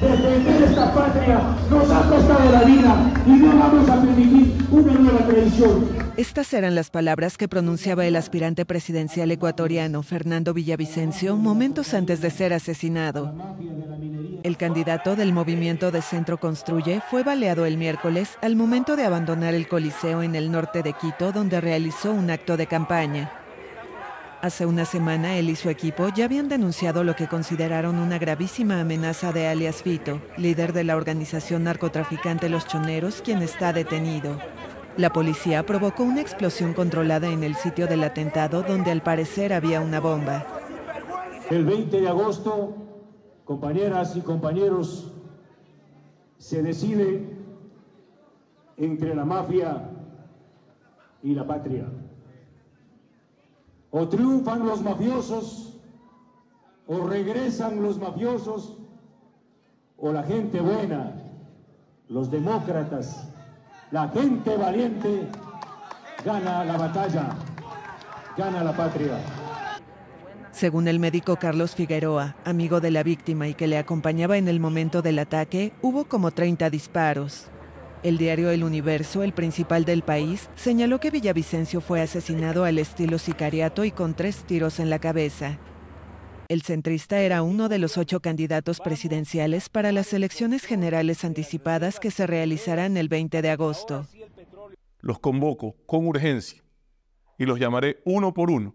Defender esta patria nos ha costado la vida y no vamos a permitir una nueva traición. Estas eran las palabras que pronunciaba el aspirante presidencial ecuatoriano Fernando Villavicencio momentos antes de ser asesinado. El candidato del movimiento de Centro Construye fue baleado el miércoles al momento de abandonar el Coliseo en el norte de Quito, donde realizó un acto de campaña. Hace una semana él y su equipo ya habían denunciado lo que consideraron una gravísima amenaza de alias Fito, líder de la organización narcotraficante Los Choneros, quien está detenido. La policía provocó una explosión controlada en el sitio del atentado donde al parecer había una bomba. El 20 de agosto, compañeras y compañeros, se decide entre la mafia y la patria. O triunfan los mafiosos, o regresan los mafiosos, o la gente buena, los demócratas, la gente valiente gana la batalla, gana la patria. Según el médico Carlos Figueroa, amigo de la víctima y que le acompañaba en el momento del ataque, hubo como 30 disparos. El diario El Universo, el principal del país, señaló que Villavicencio fue asesinado al estilo sicariato y con tres tiros en la cabeza. El centrista era uno de los ocho candidatos presidenciales para las elecciones generales anticipadas que se realizarán el 20 de agosto. Los convoco con urgencia y los llamaré uno por uno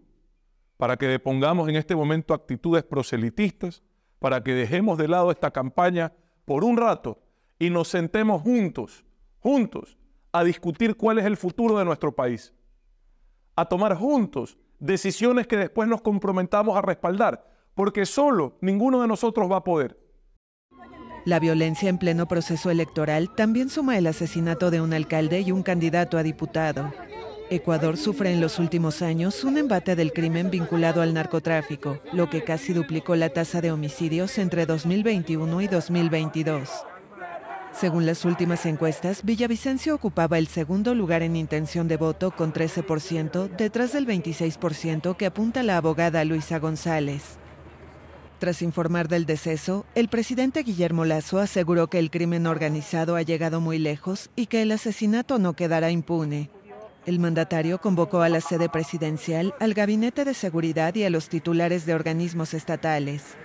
para que depongamos en este momento actitudes proselitistas, para que dejemos de lado esta campaña por un rato y nos sentemos juntos juntos a discutir cuál es el futuro de nuestro país, a tomar juntos decisiones que después nos comprometamos a respaldar, porque solo ninguno de nosotros va a poder. La violencia en pleno proceso electoral también suma el asesinato de un alcalde y un candidato a diputado. Ecuador sufre en los últimos años un embate del crimen vinculado al narcotráfico, lo que casi duplicó la tasa de homicidios entre 2021 y 2022. Según las últimas encuestas, Villavicencio ocupaba el segundo lugar en intención de voto con 13%, detrás del 26% que apunta la abogada Luisa González. Tras informar del deceso, el presidente Guillermo Lazo aseguró que el crimen organizado ha llegado muy lejos y que el asesinato no quedará impune. El mandatario convocó a la sede presidencial, al Gabinete de Seguridad y a los titulares de organismos estatales.